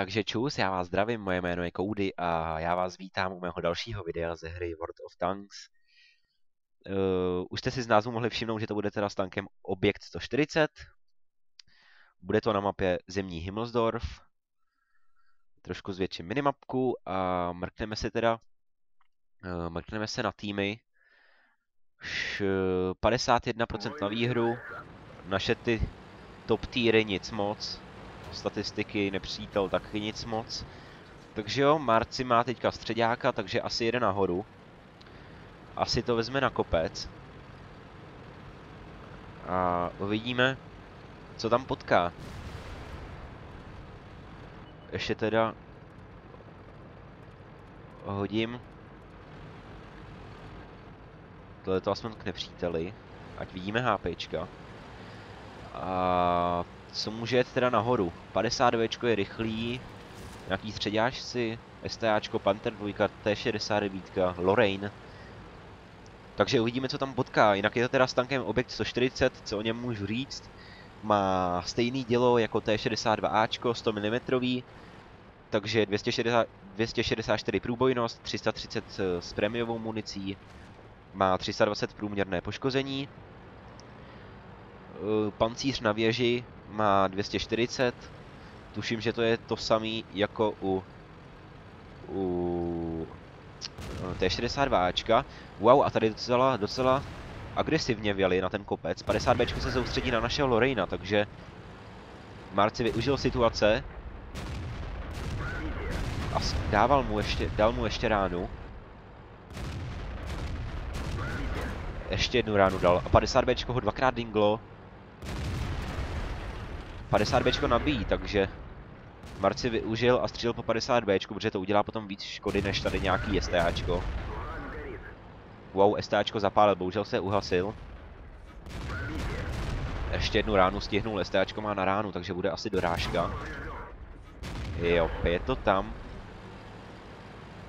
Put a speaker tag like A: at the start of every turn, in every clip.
A: Takže čus, já vás zdravím, moje jméno je Koudy a já vás vítám u mého dalšího videa ze hry World of Tanks. Uh, už jste si z názvu mohli všimnout, že to bude teda s tankem Objekt 140. Bude to na mapě Zemní Himmelsdorf. Trošku zvětším minimapku a mrkneme se teda, uh, mrkneme se na týmy. Š, 51% na výhru, naše ty top týry nic moc, statistiky, nepřítel taky nic moc. Takže jo, Marci má teďka středáka, takže asi jede nahoru. Asi to vezme na kopec. A uvidíme, co tam potká. Ještě teda hodím tohle to aspoň k nepříteli, ať vidíme HPčka. A co může jet teda nahoru? 52 je rychlý, nějaký středáčci, STAčko, Panther 2, T69, Lorraine. Takže uvidíme, co tam potká. Jinak je to teda s tankem Objekt 140, co o něm můžu říct. Má stejný dělo jako T62Ačko, 100 mm, takže 260, 264 průbojnost, 330 s prémiovou municí, má 320 průměrné poškození. Pancíř na věži má 240. Tuším, že to je to samý jako u, u T62Ačka. Wow, a tady docela, docela agresivně vjeli na ten kopec. 50Bčko se soustředí na našeho Lorena, takže Marci využil situace a dával mu ještě, dal mu ještě ránu. Ještě jednu ránu dal a 50Bčko ho dvakrát dinglo. 50Bčko nabíjí, takže Marci využil a střílel po 50Bčku, protože to udělá potom víc škody než tady nějaký STAčko. Wow, STAčko zapálil, bohužel se uhasil. Ještě jednu ránu stihnul, STAčko má na ránu, takže bude asi dorážka. Jo, je to tam.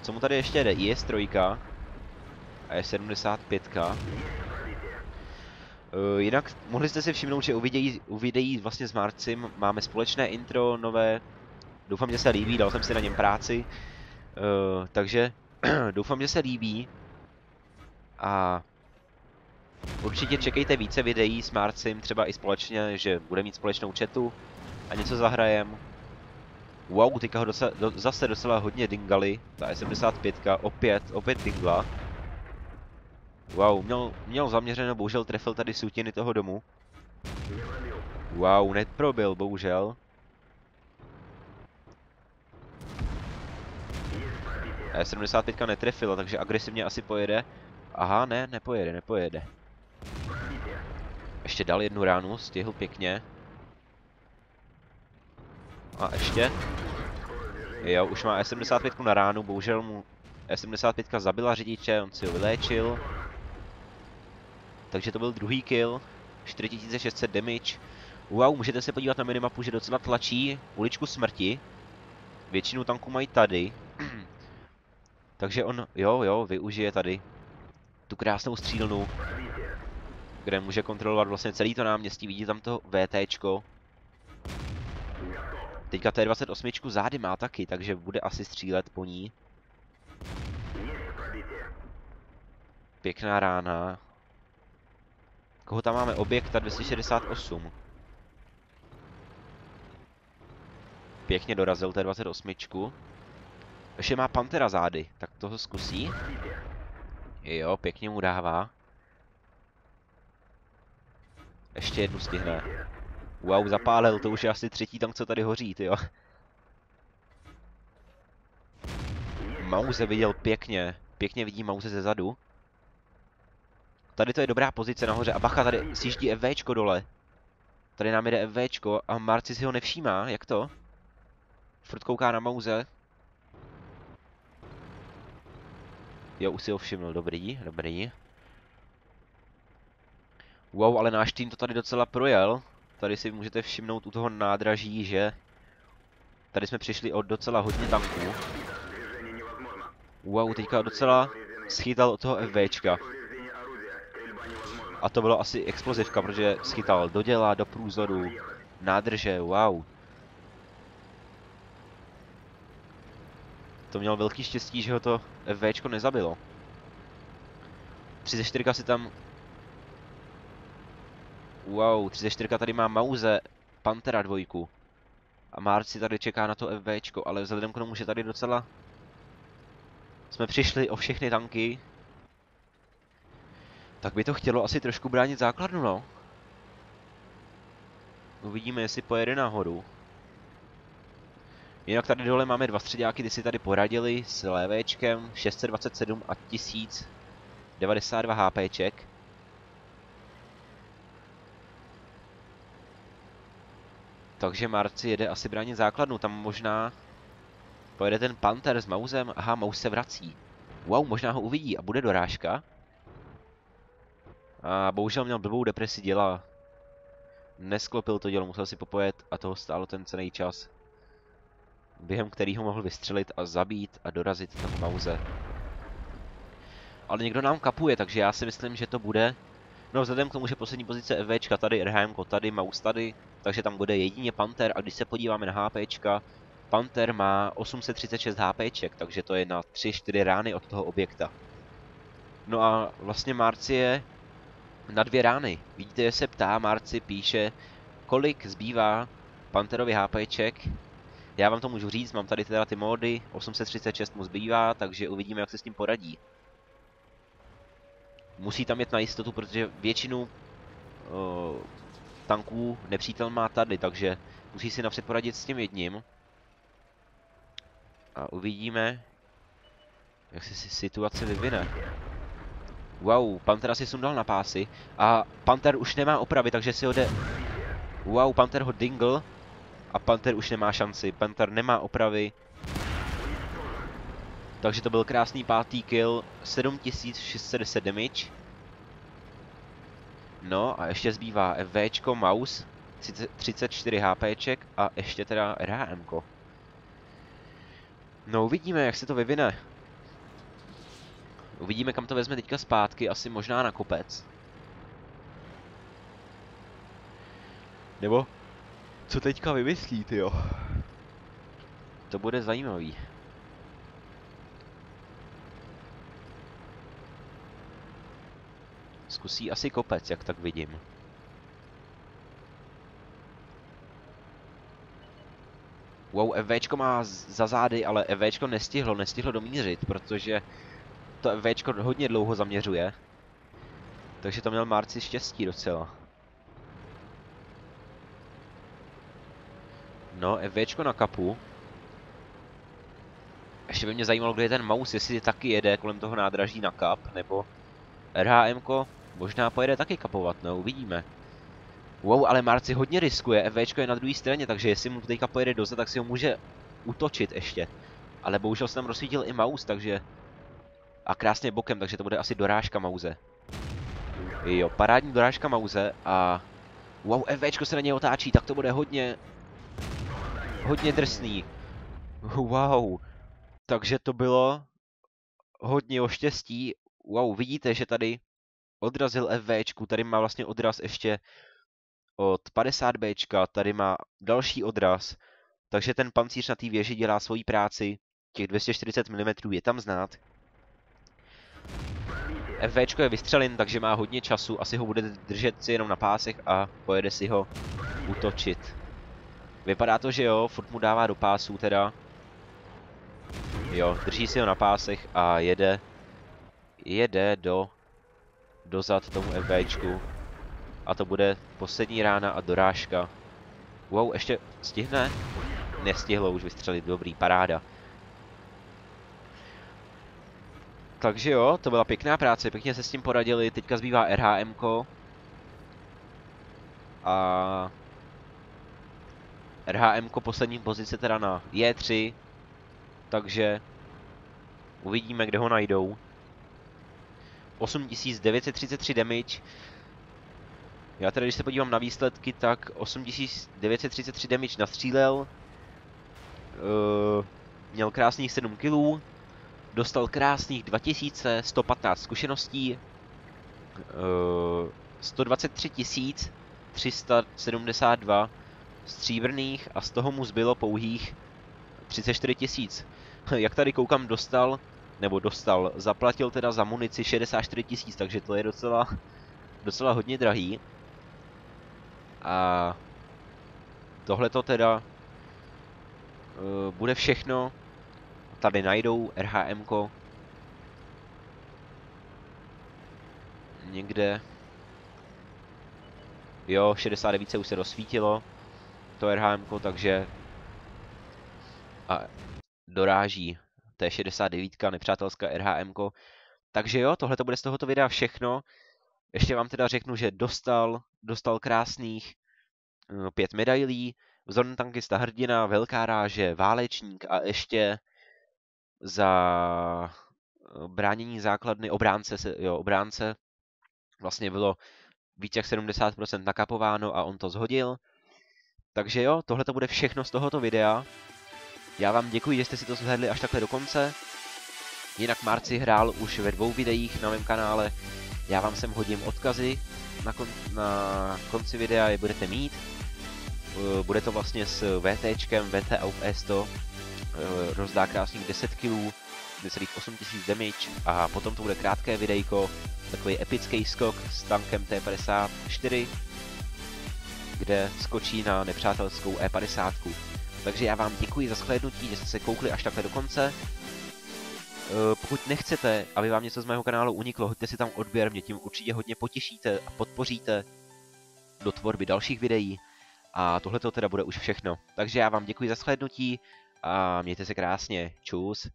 A: Co mu tady ještě jde? IS-3 a je 75. Uh, jinak mohli jste si všimnout, že u videí, u videí vlastně s Marcim máme společné intro nové. Doufám, že se líbí, dal jsem si na něm práci. Uh, takže doufám, že se líbí. A určitě čekejte více videí s Marcim, třeba i společně, že bude mít společnou chatu a něco zahrajem. Wow, teďka ho docela, do, zase docela hodně dingali, ta 75 opět, opět dingla. Wow, měl, měl zaměřeno, bohužel trefil tady sutiny toho domu. Wow, neprobil, bohužel. E75 netrefila, takže agresivně asi pojede. Aha, ne, nepojede, nepojede. Ještě dal jednu ránu, stihl pěkně. A ještě. Jo, už má E75 na ránu, bohužel mu E75 zabila řidiče, on si ho vyléčil. Takže to byl druhý kill, 4600 damage. Wow, můžete se podívat na minimapu, že docela tlačí uličku smrti. Většinu tanků mají tady. Takže on, jo, jo, využije tady tu krásnou střílnu, kde může kontrolovat vlastně celý to náměstí. Vidíte tam to VTčko. Teďka T28 zády má taky, takže bude asi střílet po ní. Pěkná rána. Koho tam máme? Objekta 268. Pěkně dorazil T28. Ještě má Pantera zády, tak toho zkusí. Jo, pěkně mu dává. Ještě jednu stihne. Wow, zapálil, to už je asi třetí tank, co tady hoří, jo. Mauze viděl pěkně. Pěkně vidí Mauze ze zadu. Tady to je dobrá pozice nahoře a bacha, tady sjíždí FVčko dole. Tady nám jde FVčko a Marci si ho nevšímá, jak to? Furt kouká na Mauze. Jo, už si ho všiml, dobrý, dobrý. Wow, ale náš tým to tady docela projel. Tady si můžete všimnout u toho nádraží, že tady jsme přišli od docela hodně tanků. Wow, teďka docela schytal od toho FVčka. A to bylo asi explozivka, protože schytal do děla, do průzoru, nádrže, wow. To měl velký štěstí, že ho to FVčko nezabilo. 34 si tam... Wow, 34 tady má Mauze, Pantera dvojku. A Marci tady čeká na to FVčko, ale vzhledem k tomu, že tady docela... Jsme přišli o všechny tanky. Tak by to chtělo asi trošku bránit základnu, no. Uvidíme, jestli pojede nahoru. Jinak tady dole máme dva středáky, ty si tady poradili s LVčkem 627 a 1092 HPček. Takže Marci jede asi bránit základnu, tam možná pojede ten Panther s Mausem, aha, Maus se vrací. Wow, možná ho uvidí a bude dorážka. A bohužel měl blbou depresi děla. Nesklopil to dělo, musel si popojet a toho stálo ten cený čas. Během kterého mohl vystřelit a zabít a dorazit tam Mauze. Ale někdo nám kapuje, takže já si myslím, že to bude No vzhledem k tomu, že poslední pozice FVčka tady, RHM tady, Maus tady, takže tam bude jedině Panther a když se podíváme na HPčka, Panther má 836 HPček, takže to je na 3-4 rány od toho objekta. No a vlastně Marci je na dvě rány. Vidíte, že se ptá, Marci píše, kolik zbývá Panterovi HPček. Já vám to můžu říct, mám tady teda ty módy, 836 mu zbývá, takže uvidíme, jak se s tím poradí musí tam jet na jistotu, protože většinu uh, tanků nepřítel má tady, takže musí si napřed poradit s tím jedním. A uvidíme, jak se situace vyvine. Wow, Pantera si sundal na pásy a Panther už nemá opravy, takže si ho jde... Wow, Panther ho dingl a Panther už nemá šanci. Panther nemá opravy, takže to byl krásný pátý kill, 7610 damage. No a ještě zbývá Včko, Maus, 34 HPček a ještě teda RHMko. No uvidíme, jak se to vyvine. Uvidíme, kam to vezme teďka zpátky, asi možná na kopec. Nebo, co teďka vymyslí, jo? To bude zajímavý. Zkusí asi kopec, jak tak vidím. Wow, EVčko má za zády, ale EVčko nestihlo, nestihlo domířit, protože to EVčko hodně dlouho zaměřuje. Takže to měl Marci štěstí docela. No, EVčko na kapu. Ještě by mě zajímalo, kde je ten Maus, jestli taky jede kolem toho nádraží na kap, nebo RHMko Možná pojede taky kapovat, no uvidíme. Wow, ale Marci hodně riskuje, FVčko je na druhé straně, takže jestli mu teďka pojede dozad, tak si ho může utočit ještě. Ale bohužel se tam rozsvítil i Maus, takže... A krásně bokem, takže to bude asi dorážka Mauze. Jo, parádní dorážka Mauze a... Wow, FVčko se na něj otáčí, tak to bude hodně... Hodně drsný. Wow. Takže to bylo hodně o štěstí. Wow, vidíte, že tady odrazil FVčku, tady má vlastně odraz ještě od 50Bčka, tady má další odraz, takže ten pancíř na té věži dělá svoji práci, těch 240 mm je tam znát. FVčko je vystřelin, takže má hodně času, asi ho bude držet si jenom na pásech a pojede si ho utočit. Vypadá to, že jo, furt mu dává do pásů teda. Jo, drží si ho na pásech a jede, jede do dozad tomu FVčku. A to bude poslední rána a dorážka. Wow, ještě stihne? Nestihlo už vystřelit, dobrý, paráda. Takže jo, to byla pěkná práce, pěkně se s tím poradili, teďka zbývá RHM. -ko. A RHM poslední pozice teda na J3, takže uvidíme, kde ho najdou. 8933 damage. Já teda, když se podívám na výsledky, tak 8933 damage nastřílel. Uh, měl krásných 7 kg. Dostal krásných 2115 zkušeností. Uh, 123 372 stříbrných a z toho mu zbylo pouhých 34 tisíc. Jak tady koukám, dostal, nebo dostal, zaplatil teda za munici 64 tisíc, takže to je docela, docela hodně drahý. A tohle to teda uh, bude všechno. Tady najdou RHM. -ko. Někde. Jo, 69 se už se rozsvítilo. To RHM, takže a doráží T69, nepřátelská RHM. -ko. Takže jo, tohle to bude z tohoto videa všechno. Ještě vám teda řeknu, že dostal, dostal krásných uh, pět medailí. Vzorný tankista hrdina, velká ráže, válečník a ještě za eh, bránění základny obránce, se, jo, obránce vlastně bylo víc jak 70% nakapováno a on to zhodil. Takže jo, tohle to bude všechno z tohoto videa. Já vám děkuji, že jste si to zhlédli až takhle do konce. Jinak Marci hrál už ve dvou videích na mém kanále. Já vám sem hodím odkazy na, kon na konci videa, je budete mít. Eh, bude to vlastně s VTčkem, VT Auf E100. Eh, rozdá krásných 10 kg, 10,8 tisíc damage a potom to bude krátké videjko, takový epický skok s tankem T54, kde skočí na nepřátelskou E50. Takže já vám děkuji za shlédnutí, že jste se koukli až takhle do konce. Eh, pokud nechcete, aby vám něco z mého kanálu uniklo, hoďte si tam odběr, mě tím určitě hodně potěšíte a podpoříte do tvorby dalších videí. A tohle to teda bude už všechno. Takže já vám děkuji za shlédnutí a mějte se krásně. Čus.